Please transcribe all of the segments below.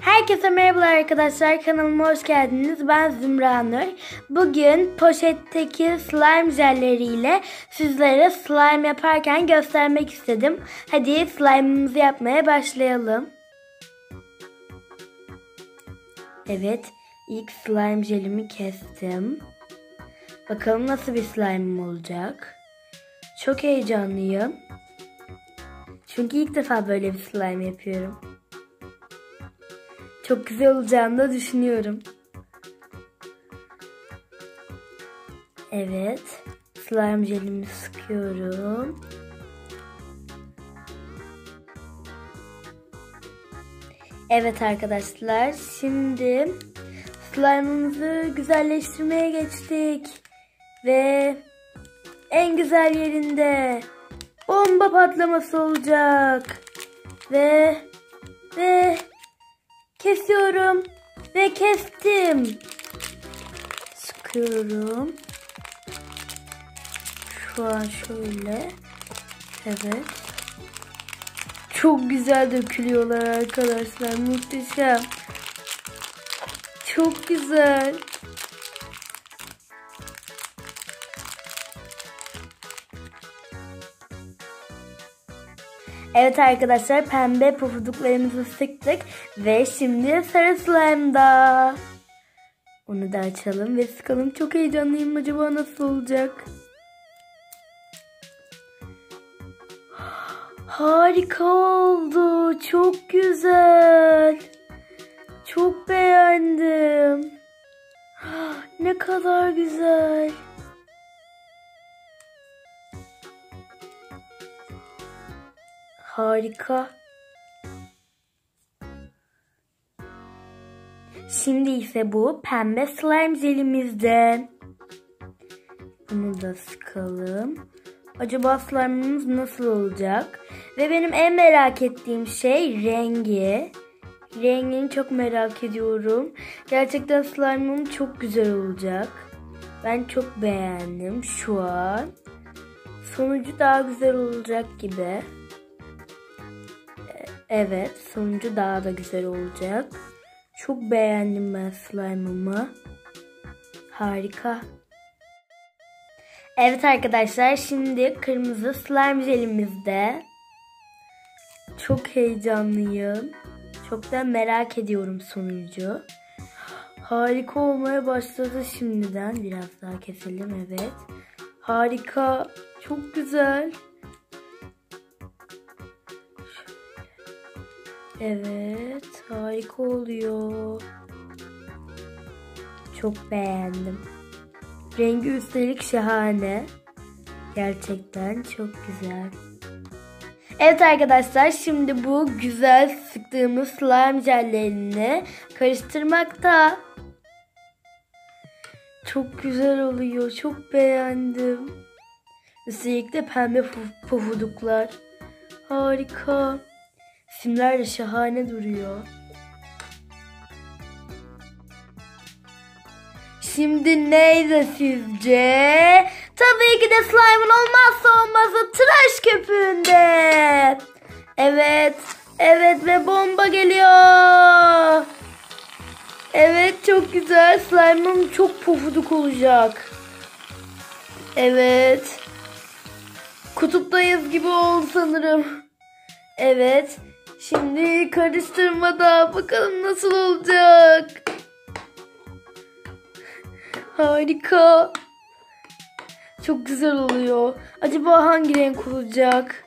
Herkese merhabalar arkadaşlar. Kanalıma hoş geldiniz. Ben Zümra Nur. Bugün poşetteki slime jelleriyle sizlere slime yaparken göstermek istedim. Hadi slime'ımızı yapmaya başlayalım. Evet, ilk slime jelimi kestim. Bakalım nasıl bir slime'ım olacak. Çok heyecanlıyım. Çünkü ilk defa böyle bir slime yapıyorum. Çok güzel olacağını da düşünüyorum. Evet. Slime jelimi sıkıyorum. Evet arkadaşlar. Şimdi slime'ımızı güzelleştirmeye geçtik. Ve en güzel yerinde bomba patlaması olacak. Ve ve Kesiyorum. Ve kestim. Sıkıyorum. Şu an şöyle. Evet. Çok güzel dökülüyorlar arkadaşlar. Muhteşem. Çok güzel. Evet arkadaşlar pembe pofuduklarımızı sıktık ve şimdi sarı slime'da. Onu da açalım ve sıkalım. Çok heyecanlıyım. Acaba nasıl olacak? Harika oldu. Çok güzel. Çok beğendim. Ne kadar güzel. Harika. Şimdi ise bu pembe slime jelimizde. Bunu da sıkalım. Acaba slime'ımız nasıl olacak? Ve benim en merak ettiğim şey rengi. Rengini çok merak ediyorum. Gerçekten slime'ım çok güzel olacak. Ben çok beğendim şu an. Sonucu daha güzel olacak gibi. Evet sonucu daha da güzel olacak. Çok beğendim ben slime'ımı. Harika. Evet arkadaşlar şimdi kırmızı slime jelimizde. Çok heyecanlıyım. Çok da merak ediyorum sonucu. Harika olmaya başladı şimdiden. Biraz daha keselim evet. Harika. Çok güzel. Evet, harika oluyor. Çok beğendim. Rengi üstelik şahane. Gerçekten çok güzel. Evet arkadaşlar şimdi bu güzel sıktığımız slime jellerini karıştırmakta. Çok güzel oluyor. Çok beğendim. Üstelik de pembe pofuduklar. Harika. Simler de şahane duruyor. Şimdi neydi sizce? Tabii ki de slime'ın olmazsa olmazı tıraş köpüğünde. Evet, evet ve bomba geliyor. Evet çok güzel. Slime'ım çok pofuduk olacak. Evet. Kutuptayız gibi oldu sanırım. Evet. Şimdi karıştırmada bakalım nasıl olacak. Harika. Çok güzel oluyor. Acaba hangi renk olacak?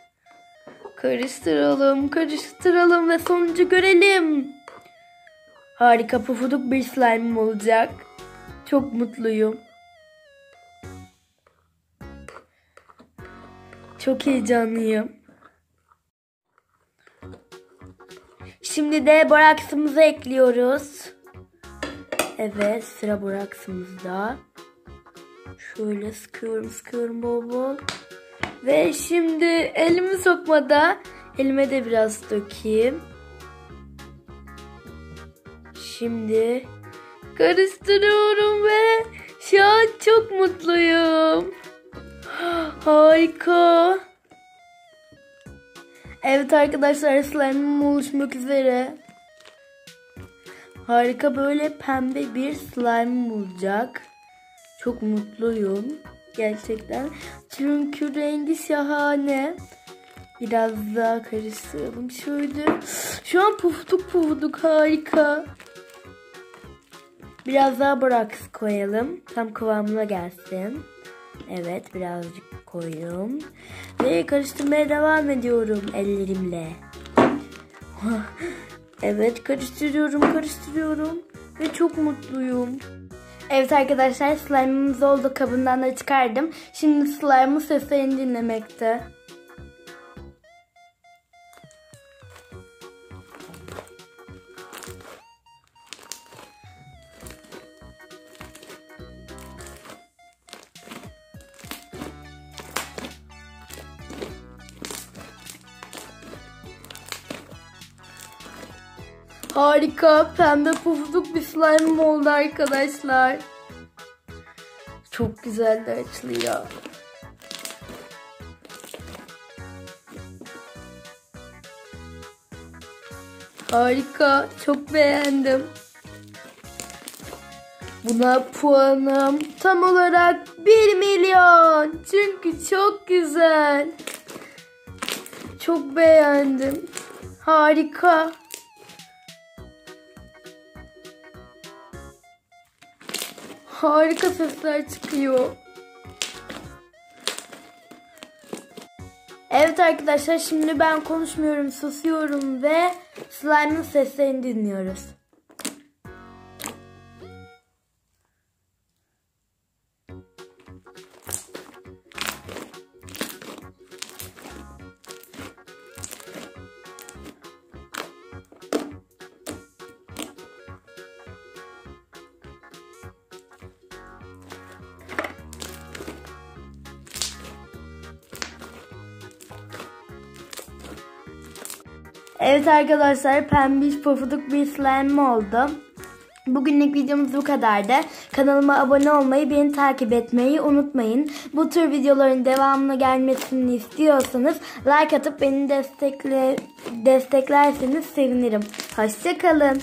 Karıştıralım, karıştıralım ve sonucu görelim. Harika pufuduk bir slime olacak. Çok mutluyum. Çok heyecanlıyım. Şimdi de boraksımızı ekliyoruz. Evet sıra boraksımızda. Şöyle sıkıyorum sıkıyorum bol bol. Ve şimdi elimi sokmada elime de biraz dökeyim. Şimdi karıştırıyorum ve şu an çok mutluyum. Harika. Evet arkadaşlar slime'ım oluşmak üzere. Harika böyle pembe bir slime olacak. Çok mutluyum. Gerçekten. Çünkü rengi şahane. Biraz daha karıştıralım şöyle. Şu an pufuduk pufuduk harika. Biraz daha boraks koyalım. Tam kıvamına gelsin. Evet birazcık koyuyorum. Ve karıştırmaya devam ediyorum ellerimle. Evet karıştırıyorum karıştırıyorum. Ve çok mutluyum. Evet arkadaşlar slime'ımız oldu. Kabından da çıkardım. Şimdi slime'ın seslerini dinlemekte. Harika pembe pufuduk bir slime oldu arkadaşlar. Çok güzel de açılıyor. Harika. Çok beğendim. Buna puanım tam olarak 1 milyon. Çünkü çok güzel. Çok beğendim. Harika. Harika sesler çıkıyor. Evet arkadaşlar şimdi ben konuşmuyorum susuyorum ve slime'ın seslerini dinliyoruz. Evet arkadaşlar pembiş pofuduk bir slime oldu. Bugünlük videomuz bu kadardı. Kanalıma abone olmayı, beni takip etmeyi unutmayın. Bu tür videoların devamlı gelmesini istiyorsanız like atıp beni destekle, desteklerseniz sevinirim. Hoşçakalın.